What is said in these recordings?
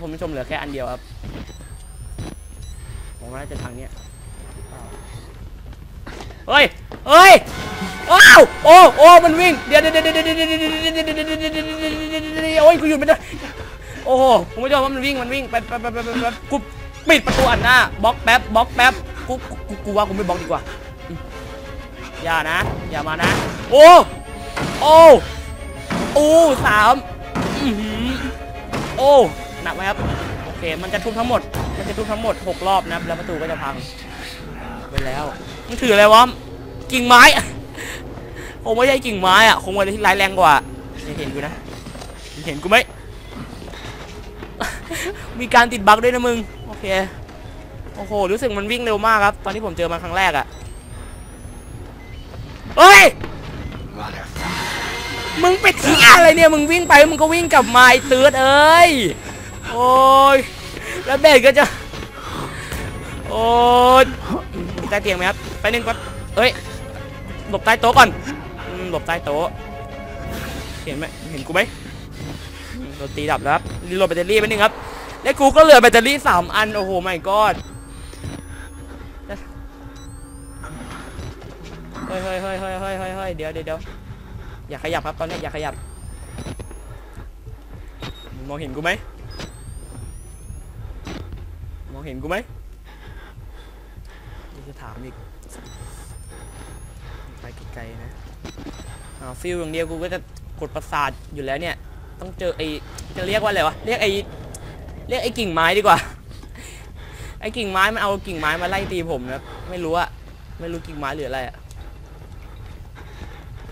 ผมผู้ชมเหลือแค่อันเดียวครับผมว่าน่าจะทางเนี้ยเฮ้ยเฮ้ยว้าวโอ้โอ้มันวิ่งเดี๋ยวเดี๋ยวเดี๋ยวเดี๋ยวเดี๋ยวเดี๋ยวเดี๋ยวเดี๋ยวเดี๋ยวเดี๋ยวเดี๋ยวเดี๋ยวเดี๋ยวเดี๋ยวโอ้ยกูหยุดไม่ได้โอ้โหผมไม่ชอบว่ามันวิ่งมันวิ่งไปไปไปไปไปกูปิดประตูอันหน้าบล็อกแป๊บบล็อกแป๊บกูกูกูว่ากูไม่บล็อกดีกว่าอย่านะ อย่ามานะ โอ้โอ้โอ้สามโอ้ หนักไหมครับโอเคมันจะทุบทั้งหมด มันจะทุบทั้งหมดหกรอบนะครับแล้วประตูก็จะพังไปแล้วมึงถืออะไรวะกิ่งไม้คงไม่ใช่กิ่งไม้อะคงเป็นที่ร้ายแรงกว่าเห็นกูนะเห็นกูไหมมีการติดบั๊กด้วยนะมึงโอเคโอ้โหรู้สึกมันวิ่งเร็วมากครับ ตอนที่ผมเจอมันครั้งแรกอะเฮ้ยมึงเป็ดขี้อะไรเนี่ย มึงวิ่งไปมึงก็วิ่งกลับมาไอ้เตือดเอ้ย โอ้ยแล้วเบสก็จะ โอ้ยใต้เตียงไหมครับ ไปหนึ่งก่อนเอ้ย หลบใต้โต๊ะก่อน หลบใต้โต๊ะ เห็นไหมเห็นกูไหมโดนตีดับแล้วครับรีโหลดแบตเตอรี่ไปหนึ่งครับ และกูก็เหลือแบตเตอรี่สามอัน โอ้โหไม่กอดเฮ้ยเฮ้ยเฮ้ยเฮ้ยเฮ้ยเฮ้ยเดี๋ยวเดี๋ยวอย่าขยับครับตอนนี้อย่าขยับ มองเห็นกูไหม มองเห็นกูไหมจะถามอีก ไปไกลๆนะอาฟิลอย่างเดียวกูก็จะกดประสาทอยู่แล้วเนี่ย ต้องเจอไอ้จะเรียกว่าอะไรวะ เรียกไอ้เรียกไอ้กิ่งไม้ดีกว่า ไอ้กิ่งไม้มันเอากิ่งไม้มาไล่ตีผมนะ ไม่รู้อะไม่รู้กิ่งไม้หรืออะไรอะ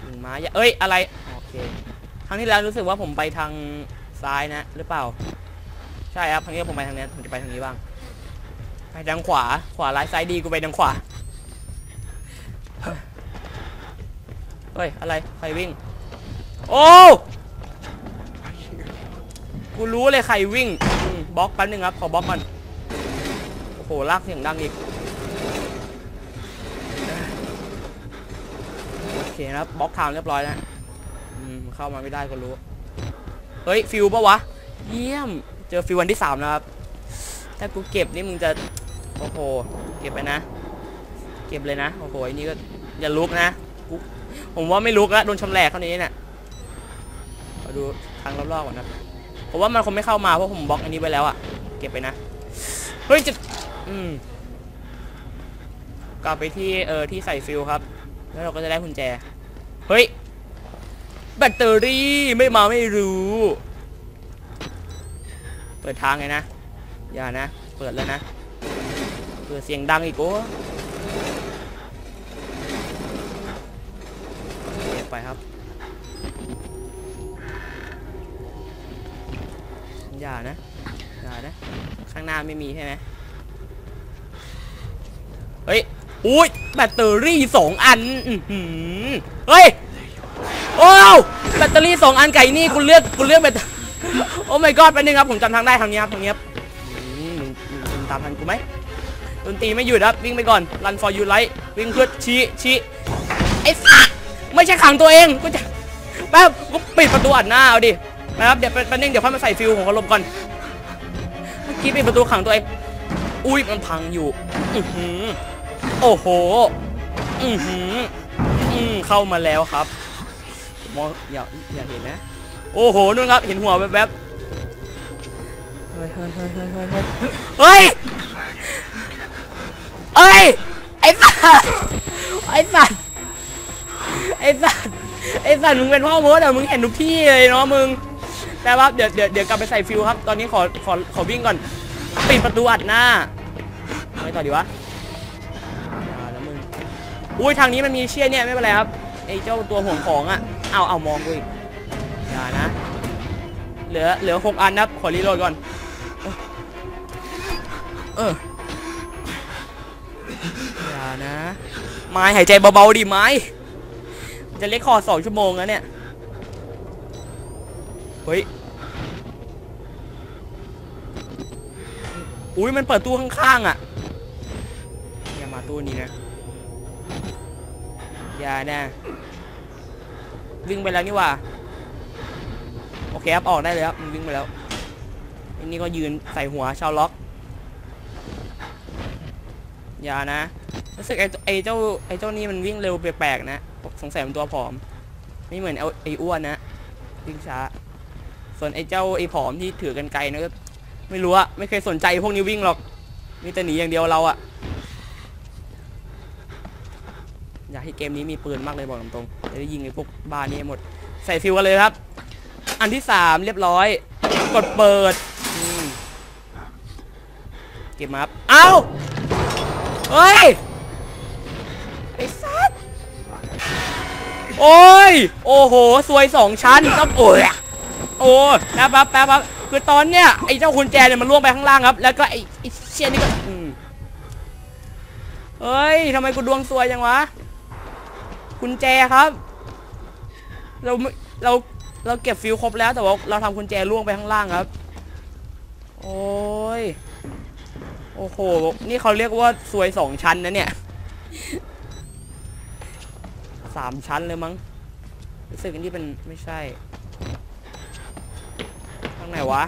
กิ่งไม้เอ้ย อะไร โอเค ครั้งที่แล้วรู้สึกว่าผมไปทางซ้ายนะ หรือเปล่า ใช่ครับ ครั้งนี้ผมไปทางนี้ผมจะไปทางนี้บ้าง ทางขวา ขวาร้ายซ้ายดีกูไปทางขวา เฮ้ย อะไร ใครวิ่ง โอ้กูรู้เลยใครวิ่งบล็อกแป๊บนึงครับ ขอบล็อกมันโอ้โห ลากเสียงดังอีก โอเคนะครับบล็อกทางเรียบร้อยแล้วอืมเข้ามาไม่ได้ก็รู้ เฮ้ย ฟิวปะวะ เยี่ยม เจอฟิววันที่สามนะครับ ถ้ากูเก็บนี่มึงจะ โอ้โห เก็บไปนะ เก็บเลยนะ โอ้โหอ้นี่ก็อย่าลุกนะ ผมว่าไม่ลุกล้วโดนชำแหลกเท่านี้เนี่ยมาดูทางรอบๆก่อนนะ ผมว่ามันคงไม่เข้ามาเพราะผมบล็อกอันนี้ไว้แล้วอะเก็บไปนะ เฮ้ยจะอืม กลับไปที่เออที่ใส่ฟิลครับ แล้วเราก็จะได้กุญแจ เฮ้ย แบตเตอรี่ไม่มาไม่รู้ เปิดทางไงนะ อย่านะ เปิดแล้วนะ เปิดเสียงดังอีกโอ้เก็บไปครับอย่านะอย่านะ ข้างหน้าไม่มีใช่ไหมเฮ้ยอุ้ยแบตเตอรี่สองอันเฮ้ยโอ้แบตเตอรี่สองอันไก่นี่กูเลือกกูเลือกแบตโอ้ my god ไปหนึ่งครับ ผมจำทางได้ทางนี้ครับทางนี้ครับมึงตามทันกูไหม ดนตรีไม่หยุดครับวิ่งไปก่อน run for you light วิ่งเพื่อชี้ชี้ไอ้สัสไม่ใช่ขังตัวเองกูจะแป๊บกูปิดประตูอัดหน้าเอาดินะครับเดี๋ยวเป็นเป็นเดี๋ยวค่อยมาใส่ฟิลของเขาลมก่อนเมื่อกี้ปิดประตูขังตัวเองอุ้ยมันพังอยู่อือหือโอ้โหอือหืออืมเข้ามาแล้วครับมองอย่าอย่าเห็นนะ โอ้โหนู่นครับเห็นหัวแวบๆเฮ้ยเฮ้ยเฮ้ยเฮ้ยเฮ้ย เฮ้ย ไอ้สัสไอ้สัสไอ้สัสไอ้สัสมึงเป็นพ่อมดอะมึงเห็นทุกที่เลยเนาะมึง แต่ว่าเดี๋ยวเดี๋ยวเดี๋ยวกลับไปใส่ฟิวครับ ตอนนี้ขอขอขอวิ่งก่อน ปิดประตูอัดหน้าไม่ต่อดีวะแล้วมึง อุ้ยทางนี้มันมีเชี่ยเนี่ยไม่เป็นไรครับ ไอ้เจ้าตัวห่วงของอะเอาเอามองกูอีกอย่านะ เหลือเหลือหกอันนับขอรีโหลดก่อน เออ อย่านะ ไม้หายใจเบาๆดิไม้ จะเล็กคอสองชั่วโมงแล้วเนี่ย เฮ้ย อุ้ยมันเปิดตู้ข้างๆอะ อย่ามาตู้นี้นะ อย่านะวิ่งไปแล้วนี่ว่า โอเคครับ ออกได้เลยครับ มันวิ่งไปแล้วอันนี้ก็ยืนใส่หัวชาวล็อก อย่านะรู้สึกไอ้ไอ้เจ้าไอ้เจ้านี่มันวิ่งเร็วแปลกๆนะสงสัยมันตัวผอม ไม่เหมือนไอ้อ้วนนะวิ่งช้า ส่วนไอ้เจ้าไอ้ผอมที่ถือกันไกลนะก็ไม่รู้อะไม่เคยสนใจพวกนี้วิ่งหรอกมีแต่หนีอย่างเดียวเราอะอยากให้เกมนี้มีปืนมากเลยบอกตรงๆจะได้ยิงไอ้พวกบ้านี้หมด ใส่ฟิวกันเลยครับ อันที่สามเรียบร้อย กดเปิดเก็บมาครับ เอ้า เฮ้ย ไอ้สัสโอ้ย โอ้โหซวยสองชั้นต้องโอ้ยโอ้แป๊บแป๊บแป๊บแป๊บคือตอนเนี้ยไอ้เจ้ากุญแจเนี่ยมันล่วงไปข้างล่างครับ แล้วก็ไอ้ไอ้เชี่ยนี่ก็เฮ้ยทำไมกูดวงซวยจังวะกุญแจครับ เราเราเราเก็บฟิวครบแล้วแต่ว่าเราทำกุญแจล่วงไปข้างล่างครับ โอ้ย โอ้โห นี่เขาเรียกว่าซวยสองชั้นนะเนี่ยสามชั้นเลยมั้ง รู้สึกอันนี้เป็นไม่ใช่ ทางไหนวะ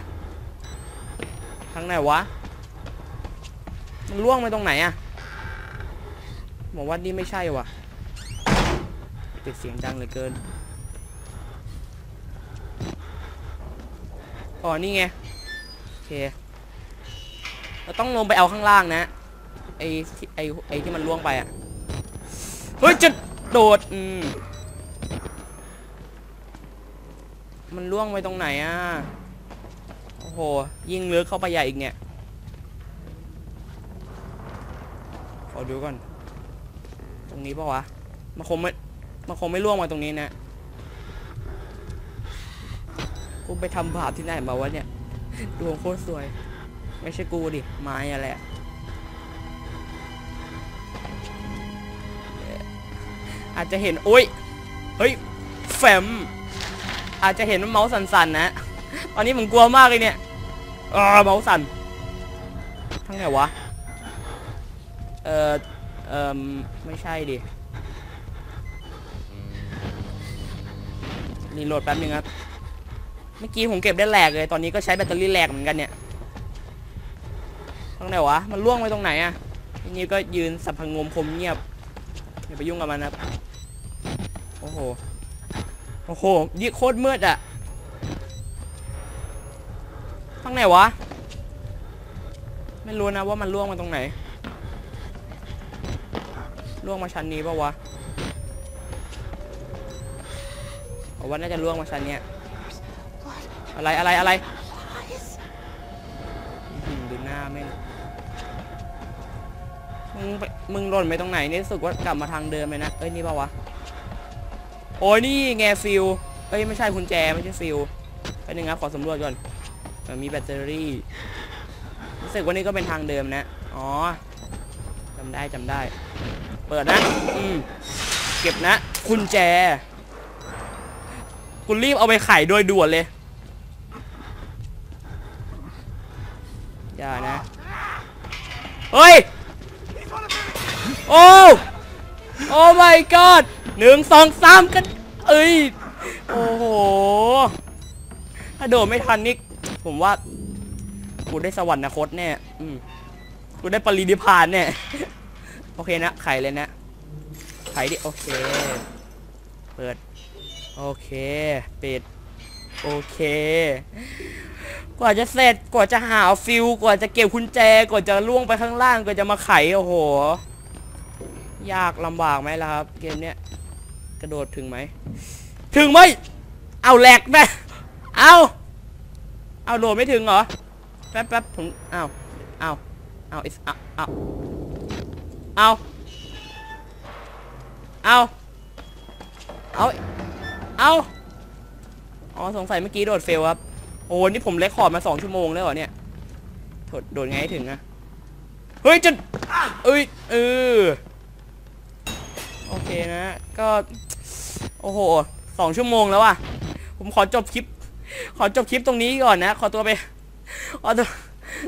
ทางไหนวะ มันล่วงไปตรงไหนอะบอกว่านี่ไม่ใช่วะติดเสียงดังเหลือเกิน อ๋อ นี่ไง โอเค เราต้องลงไปเอาข้างล่างนะไอ้ที่ไอ้ไอ้ที่มันล่วงไปอะเฮ้ยจะโดดอืมมันล่วงไปตรงไหนอะโอ้โหยิ่งลึกเข้าไปใหญ่อีกเนี่ยขอดูก่อน ตรงนี้ปะวะมันคงไม่มันคงไม่ล่วงมาตรงนี้นะกูไปทำบาปที่ไหนมาวะเนี่ยดวงโคตรสวย ไม่ใช่กูดิ ไม้อะไรอะอาจจะเห็น โอ้ย เฮ้ย แฟม อาจจะเห็นว่าเมาส์สั่นๆนะ ตอนนี้ผมกลัวมากเลยเนี่ยเออเมาส์สั่น ทั้งไหนวะ เออเออไม่ใช่ดิ รีโหลดแป๊บนึงครับ เมื่อกี้ผมเก็บได้แหลกเลย ตอนนี้ก็ใช้แบตเตอรี่แหลกเหมือนกันเนี่ย ตรงไหนวะ มันล่วงไปตรงไหนอะทีนี้ก็ยืนสับพงมคมเงียบอย่าไปยุ่งกับมันนะครับ โอ้โห โอ้โหยี่โคตรมืดอะทางไหนวะ ไม่รู้นะว่ามันล่วงมาตรงไหน ล่วงมาชั้นนี้ปะวะเอาว่าน่าจะล่วงมาชั้นเนี้ยอะไรอะไรอะไรดูหน้าแม่ง มึงไปมึงหล่นไปตรงไหนนี่รู้สึกว่ากลับมาทางเดิมเลยนะเอ้ยนี่ปะวะโอ้ยนี่ไงฟิลเอ้ยไม่ใช่กุญแจไม่ใช่ฟิลไปหนึ่งครับขอสำรวจก่อนมีแบตเตอรี่รู้สึกว่านี่ก็เป็นทางเดิมนะอ๋อจำได้จำได้ เปิดนะอืมเก็บนะกุญแจคุณรีบเอาไปไขโดยด่วนเลยอย่านะ เฮ้ย โอ้โอ้ my god หนึ่งสองสามกันเอ้ยโอ้โหถ้าโดดไม่ทันนี่ผมว่ากูได้สวรรคตแน่อืมกูได้ปรินิพานแน่โอเคนะไขเลยนะไขดิโอเค เปิด โอเคปิดโอเค กว่าจะเสร็จกว่าจะหาฟิลกว่าจะเก็บกุญแจกว่าจะล่วงไปข้างล่างกว่าจะมาไขโอ้โห ยากลำบากไหมล่ะครับ เกมเนี้ยกระโดดถึงไหม ถึงไหม เอาแหลกแม่เอาเอาโดดไม่ถึงเหรอ แป๊บแป๊บผมเอาเอาเอาอิสเอาเอาเอาเอาเอาเอาอ๋อสงสัยเมื่อกี้โดดเฟลครับ โอ้นี่ผมเลคคอดมาสองชั่วโมงแล้วเหรอเนี่ยโดดไงให้ถึงอะเฮ้ยจะเอ้ยเออ เคนะก็ โอ้โหสองชั่วโมงแล้วอะผมขอจบคลิป ขอจบคลิปตรงนี้ก่อนนะ ขอตัวไปขอตัว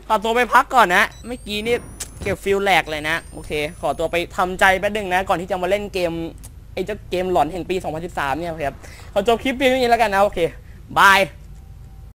ขอตัวไปพักก่อนนะเมื่อกี้นี่เก็บฟิลแหลกเลยนะโอเค ขอตัวไปทำใจแป๊บนึงนะ ก่อนที่จะมาเล่นเกมไอ้เจ้าเกมหลอนแห่งปี 2013 เนี่ยครับขอจบคลิปเพียงเท่านี้แล้วกันนะโอเคบาย